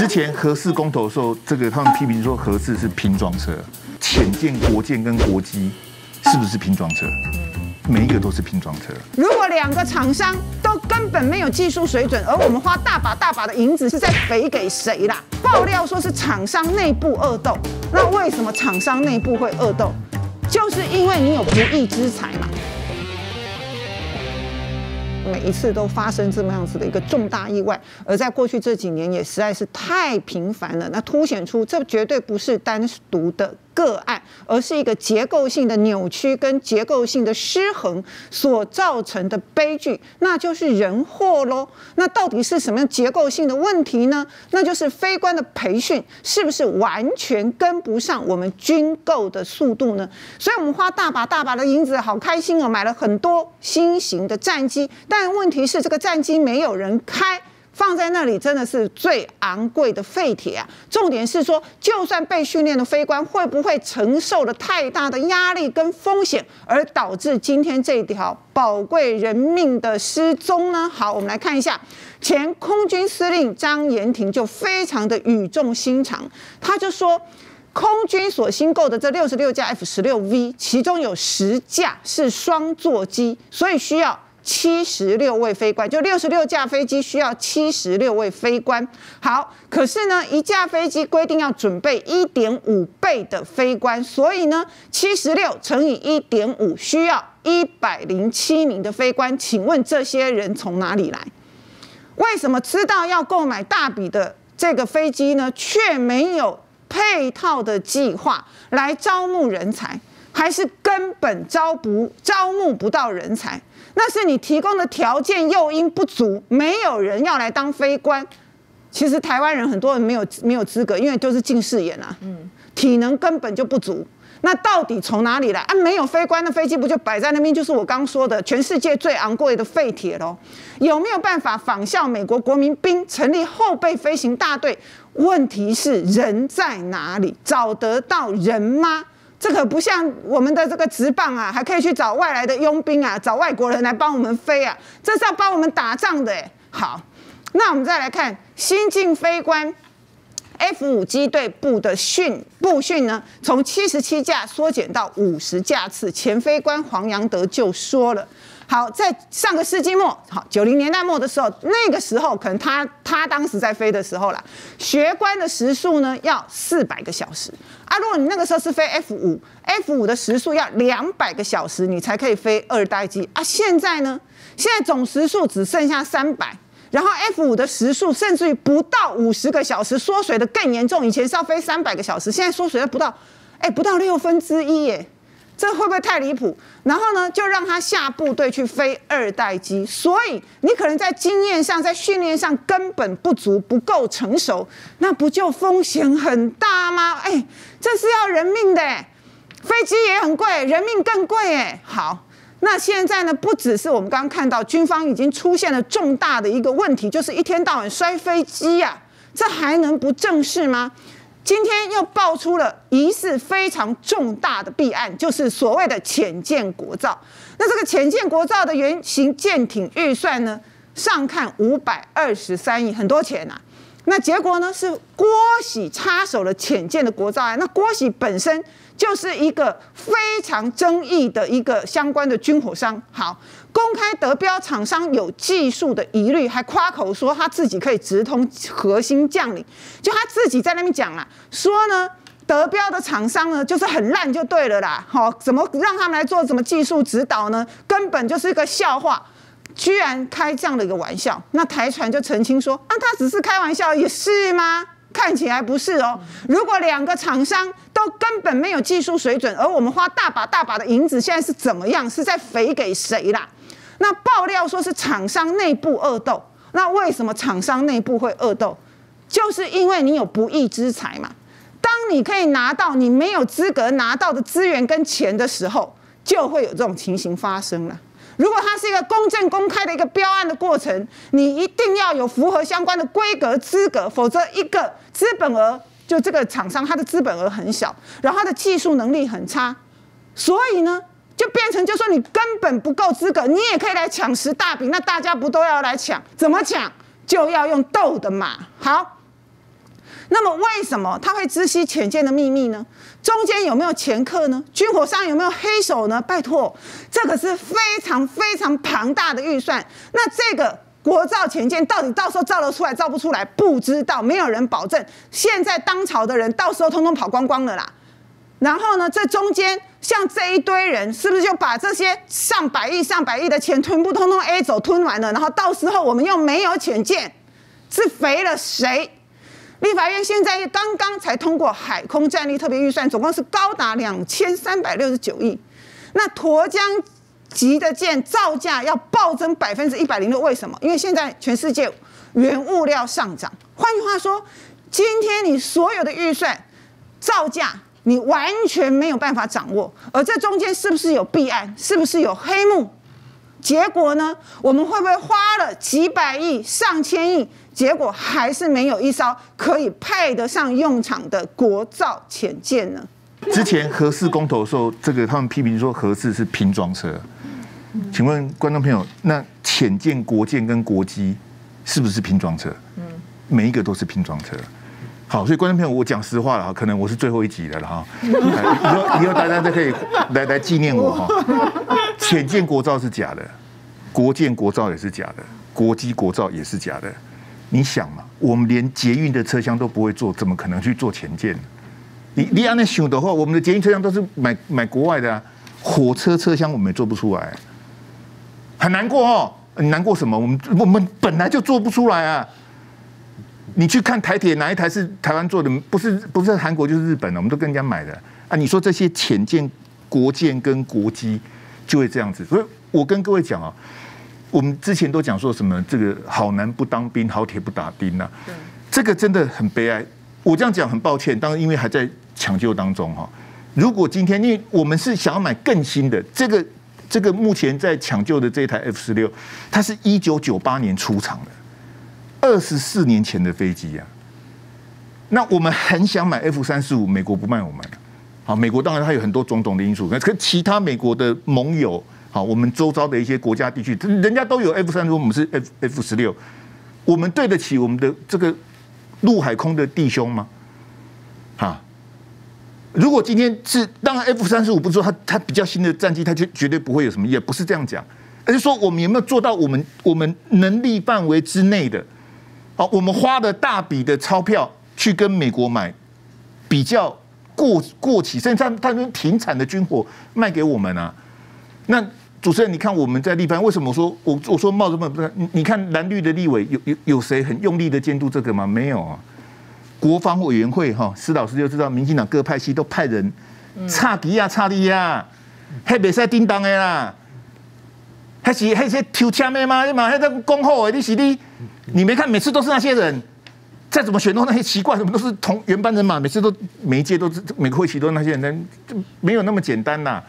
之前核四公投的时候，这个他们批评说核四是拼装车，浅见国建跟国机是不是拼装车？每一个都是拼装车。如果两个厂商都根本没有技术水准，而我们花大把大把的银子是在赔给谁啦？爆料说是厂商内部恶斗，那为什么厂商内部会恶斗？就是因为你有不义之财嘛。每一次都发生这么样子的一个重大意外，而在过去这几年也实在是太频繁了，那凸显出这绝对不是单独的。个案，而是一个结构性的扭曲跟结构性的失衡所造成的悲剧，那就是人祸喽。那到底是什么样结构性的问题呢？那就是非官的培训是不是完全跟不上我们军购的速度呢？所以我们花大把大把的银子，好开心哦，买了很多新型的战机，但问题是这个战机没有人开。放在那里真的是最昂贵的废铁啊！重点是说，就算被训练的飞官，会不会承受了太大的压力跟风险，而导致今天这条宝贵人命的失踪呢？好，我们来看一下，前空军司令张延廷就非常的语重心长，他就说，空军所新购的这六十六架 F 十六 V，其中有十架是双座机，所以需要。七十六位飞官，就六十六架飞机需要七十六位飞官。好，可是呢，一架飞机规定要准备一点五倍的飞官，所以呢，七十六乘以一点五需要一百零七名的飞官。请问这些人从哪里来？为什么知道要购买大笔的这个飞机呢，却没有配套的计划来招募人才，还是根本招不招募不到人才？那是你提供的条件诱因不足，没有人要来当飞官。其实台湾人很多人没有没有资格，因为都是近视眼啊，嗯，体能根本就不足。那到底从哪里来啊？没有飞官的飞机不就摆在那边？就是我刚说的全世界最昂贵的废铁喽。有没有办法仿效美国国民兵成立后备飞行大队？问题是人在哪里？找得到人吗？这可不像我们的这个直棒啊，还可以去找外来的佣兵啊，找外国人来帮我们飞啊，这是要帮我们打仗的。好，那我们再来看新进飞官 F 五机队部的训部训呢，从七十七架缩减到五十架次。前飞官黄阳德就说了。好，在上个世纪末，好九零年代末的时候，那个时候可能他他当时在飞的时候啦，学官的时速呢要四百个小时啊。如果你那个时候是飞 F 五，F 五的时速要两百个小时，你才可以飞二代机啊。现在呢，现在总时速只剩下三百，然后 F 五的时速甚至于不到五十个小时，缩水的更严重。以前是要飞三百个小时，现在缩水了不到，哎，不到六分之一耶。这会不会太离谱？然后呢，就让他下部队去飞二代机，所以你可能在经验上、在训练上根本不足，不够成熟，那不就风险很大吗？哎，这是要人命的，飞机也很贵，人命更贵哎。好，那现在呢，不只是我们刚刚看到军方已经出现了重大的一个问题，就是一天到晚摔飞机呀，这还能不正视吗？今天又爆出了疑似非常重大的弊案，就是所谓的浅舰国造。那这个浅舰国造的原型舰艇预算呢，上看五百二十三亿，很多钱呐。那结果呢，是郭喜插手了浅见的国造案。那郭喜本身。就是一个非常争议的一个相关的军火商，好，公开得标厂商有技术的疑虑，还夸口说他自己可以直通核心将领，就他自己在那边讲了，说呢得标的厂商呢就是很烂就对了啦，好，怎么让他们来做什么技术指导呢？根本就是一个笑话，居然开这样的一个玩笑，那台船就澄清说，啊，他只是开玩笑，也是吗？看起来不是哦。如果两个厂商都根本没有技术水准，而我们花大把大把的银子，现在是怎么样？是在肥给谁啦？那爆料说是厂商内部恶斗。那为什么厂商内部会恶斗？就是因为你有不义之财嘛。当你可以拿到你没有资格拿到的资源跟钱的时候，就会有这种情形发生了。如果它是一个公正公开的一个标案的过程，你一定要有符合相关的规格资格，否则一个资本额就这个厂商，它的资本额很小，然后它的技术能力很差，所以呢，就变成就说你根本不够资格，你也可以来抢十大饼，那大家不都要来抢？怎么抢？就要用斗的嘛。好，那么为什么他会知悉潜舰的秘密呢？中间有没有前客呢？军火商有没有黑手呢？拜托，这个是非常非常庞大的预算。那这个国造潜舰到底到时候造得出来造不出来，不知道，没有人保证。现在当朝的人到时候通通跑光光了啦。然后呢，这中间像这一堆人，是不是就把这些上百亿、上百亿的钱全部通通 A 走吞完了？然后到时候我们又没有潜舰，是肥了谁？立法院现在刚刚才通过海空战力特别预算，总共是高达两千三百六十九亿。那沱江级的舰造价要暴增百分之一百零六，为什么？因为现在全世界原物料上涨。换句话说，今天你所有的预算造价。你完全没有办法掌握，而这中间是不是有弊案，是不是有黑幕？结果呢？我们会不会花了几百亿、上千亿，结果还是没有一艘可以派得上用场的国造潜舰呢？之前核四公投的时候，这个他们批评说核四是拼装车，请问观众朋友，那潜舰、国舰跟国机是不是拼装车？嗯，每一个都是拼装车。好，所以观众朋友，我讲实话了哈，可能我是最后一集的了哈。以后以后大家都可以来来纪念我哈。浅见国造是假的，国建国造也是假的，国机国造也是假的。你想嘛，我们连捷运的车厢都不会做，怎么可能去做浅见？你你按那想的话，我们的捷运车厢都是买买国外的啊，火车车厢我们也做不出来，很难过哦。你难过什么？我们我们本来就做不出来啊。你去看台铁哪一台是台湾做的？不是不是韩国就是日本的，我们都跟人家买的啊！你说这些浅舰、国舰跟国机就会这样子，所以我跟各位讲啊，我们之前都讲说什么这个好男不当兵，好铁不打钉呐。这个真的很悲哀。我这样讲很抱歉，当然因为还在抢救当中哈。如果今天因为我们是想要买更新的，这个这个目前在抢救的这台 F 十六，它是一九九八年出厂的。二十四年前的飞机呀，那我们很想买 F 三十五，美国不卖我们。好，美国当然它有很多种种的因素，那可其他美国的盟友，好，我们周遭的一些国家地区，人家都有 F 三十五，我们是 F F 十六，我们对得起我们的这个陆海空的弟兄吗？哈，如果今天是当然 F 三十五不说它它比较新的战机，它就绝对不会有什么，也不是这样讲，而是说我们有没有做到我们我们能力范围之内的。好，我们花了大笔的钞票去跟美国买比较过过期，甚至他他们停产的军火卖给我们啊。那主持人，你看我们在立方为什么说我我说冒着不是？你你看蓝绿的立委有有有谁很用力的监督这个吗？没有啊。国防委员会哈，施老师就知道，民进党各派系都派人差敌啊差敌呀，还别使叮当的啦。还是还是抽签的吗？你嘛还在恭候的，你是你，你没看每次都是那些人，再怎么选都那些奇怪，什么都是同原班人马，每次都每一届都是每个会期都那些人，就没有那么简单呐。